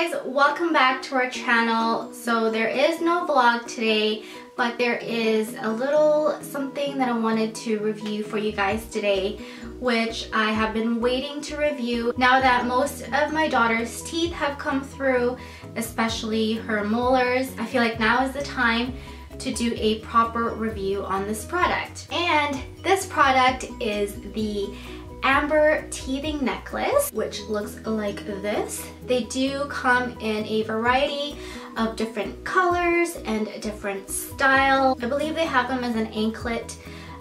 guys, welcome back to our channel. So there is no vlog today, but there is a little something that I wanted to review for you guys today, which I have been waiting to review. Now that most of my daughter's teeth have come through, especially her molars, I feel like now is the time to do a proper review on this product. And this product is the amber teething necklace, which looks like this. They do come in a variety of different colors and different style. I believe they have them as an anklet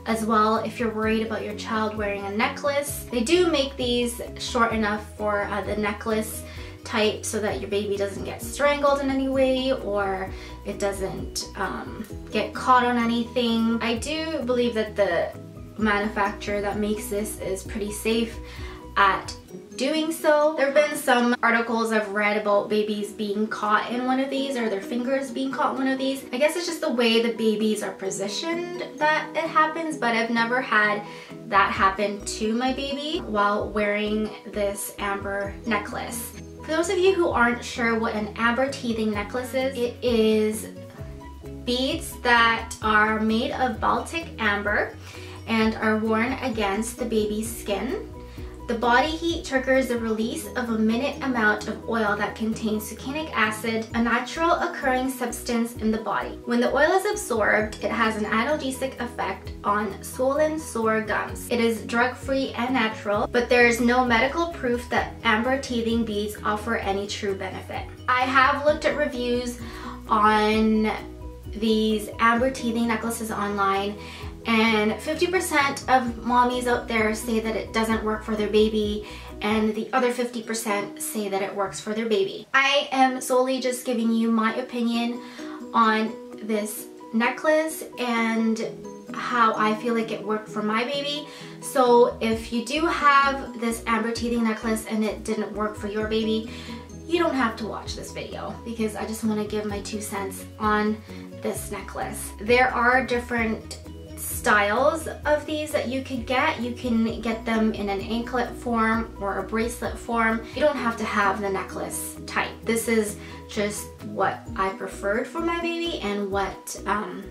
as well if you're worried about your child wearing a necklace. They do make these short enough for uh, the necklace type so that your baby doesn't get strangled in any way or it doesn't um, get caught on anything. I do believe that the manufacturer that makes this is pretty safe at doing so. There have been some articles I've read about babies being caught in one of these or their fingers being caught in one of these. I guess it's just the way the babies are positioned that it happens, but I've never had that happen to my baby while wearing this amber necklace. For those of you who aren't sure what an amber teething necklace is, it is beads that are made of Baltic amber and are worn against the baby's skin. The body heat triggers the release of a minute amount of oil that contains succinic acid, a natural occurring substance in the body. When the oil is absorbed, it has an analgesic effect on swollen, sore gums. It is drug-free and natural, but there is no medical proof that amber teething beads offer any true benefit. I have looked at reviews on these amber teething necklaces online and 50% of mommies out there say that it doesn't work for their baby and the other 50% say that it works for their baby. I am solely just giving you my opinion on this necklace and how I feel like it worked for my baby. So if you do have this amber teething necklace and it didn't work for your baby, you don't have to watch this video because I just want to give my two cents on this necklace. There are different styles of these that you could get. You can get them in an anklet form or a bracelet form. You don't have to have the necklace type. This is just what I preferred for my baby and what um,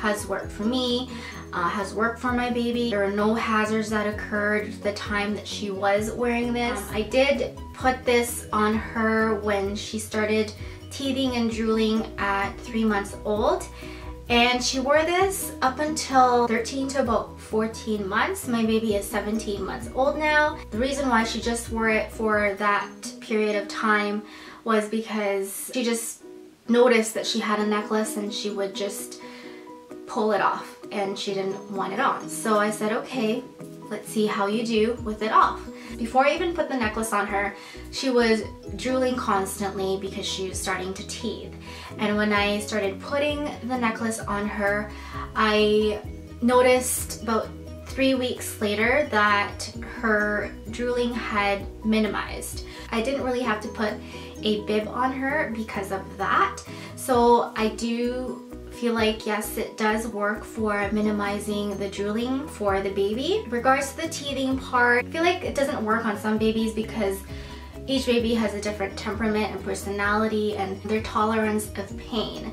has worked for me, uh, has worked for my baby. There are no hazards that occurred the time that she was wearing this. Um, I did put this on her when she started teething and drooling at three months old and she wore this up until 13 to about 14 months. My baby is 17 months old now. The reason why she just wore it for that period of time was because she just noticed that she had a necklace and she would just pull it off and she didn't want it on. So I said, okay, let's see how you do with it off. Before I even put the necklace on her, she was drooling constantly because she was starting to teeth. And when I started putting the necklace on her, I noticed about three weeks later that her drooling had minimized. I didn't really have to put a bib on her because of that. So I do feel like yes it does work for minimizing the drooling for the baby. In regards to the teething part, I feel like it doesn't work on some babies because each baby has a different temperament and personality and their tolerance of pain.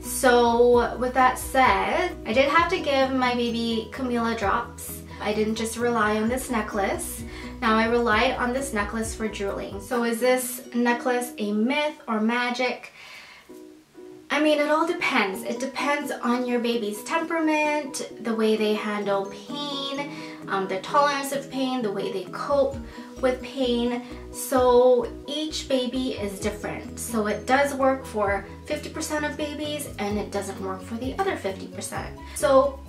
So with that said, I did have to give my baby Camilia drops. I didn't just rely on this necklace. Now I relied on this necklace for drooling. So is this necklace a myth or magic? I mean, it all depends. It depends on your baby's temperament, the way they handle pain, um, their tolerance of pain, the way they cope with pain. So each baby is different. So it does work for 50% of babies and it doesn't work for the other 50%. So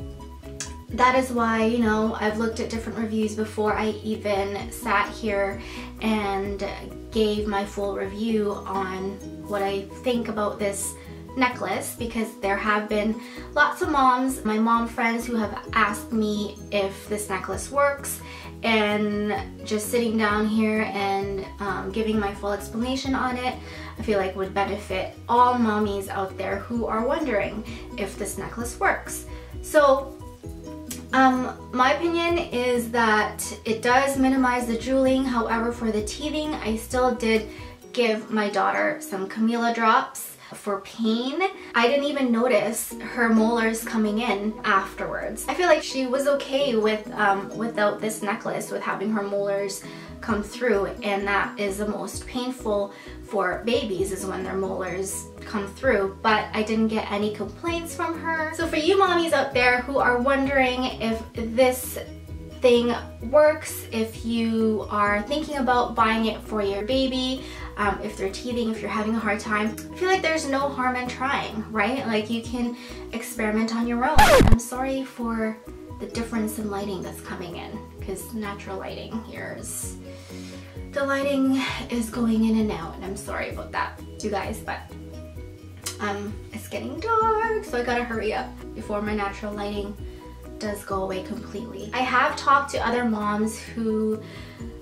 that is why, you know, I've looked at different reviews before I even sat here and gave my full review on what I think about this necklace because there have been lots of moms, my mom friends who have asked me if this necklace works and just sitting down here and um, giving my full explanation on it I feel like would benefit all mommies out there who are wondering if this necklace works. So um, my opinion is that it does minimize the drooling, however for the teething I still did give my daughter some Camilia drops for pain. I didn't even notice her molars coming in afterwards. I feel like she was okay with um, without this necklace, with having her molars come through and that is the most painful for babies is when their molars come through but I didn't get any complaints from her. So for you mommies out there who are wondering if this thing works, if you are thinking about buying it for your baby, um, if they're teething, if you're having a hard time, I feel like there's no harm in trying, right? Like you can experiment on your own. I'm sorry for the difference in lighting that's coming in because natural lighting here is the lighting is going in and out and I'm sorry about that you guys but um it's getting dark so I gotta hurry up before my natural lighting does go away completely. I have talked to other moms who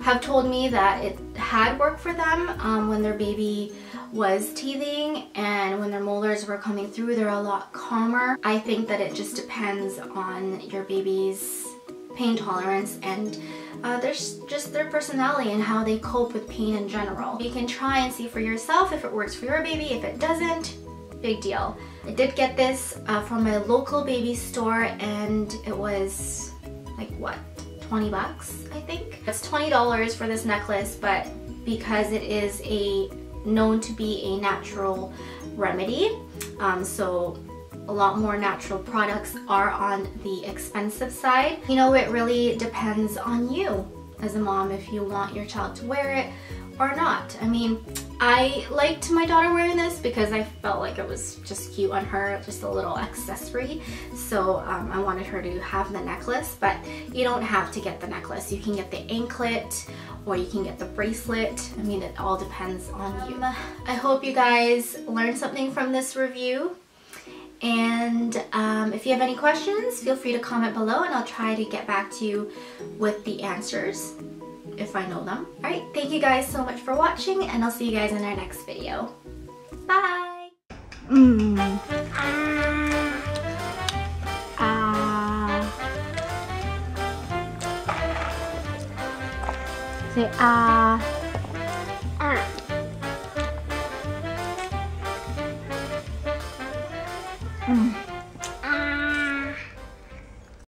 have told me that it had worked for them um, when their baby was teething and when their molars were coming through they're a lot calmer. I think that it just depends on your baby's pain tolerance and uh, there's just their personality and how they cope with pain in general. You can try and see for yourself if it works for your baby. If it doesn't, big deal. I did get this uh, from my local baby store and it was like what 20 bucks I think. It's $20 for this necklace but because it is a known to be a natural remedy um, so a lot more natural products are on the expensive side. You know, it really depends on you as a mom if you want your child to wear it or not. I mean, I liked my daughter wearing this because I felt like it was just cute on her, just a little accessory. So um, I wanted her to have the necklace, but you don't have to get the necklace. You can get the anklet or you can get the bracelet. I mean, it all depends on you. I hope you guys learned something from this review. And um, if you have any questions, feel free to comment below and I'll try to get back to you with the answers if I know them. Alright, thank you guys so much for watching and I'll see you guys in our next video. Bye! Mmm. Ah. Ah. Say ah.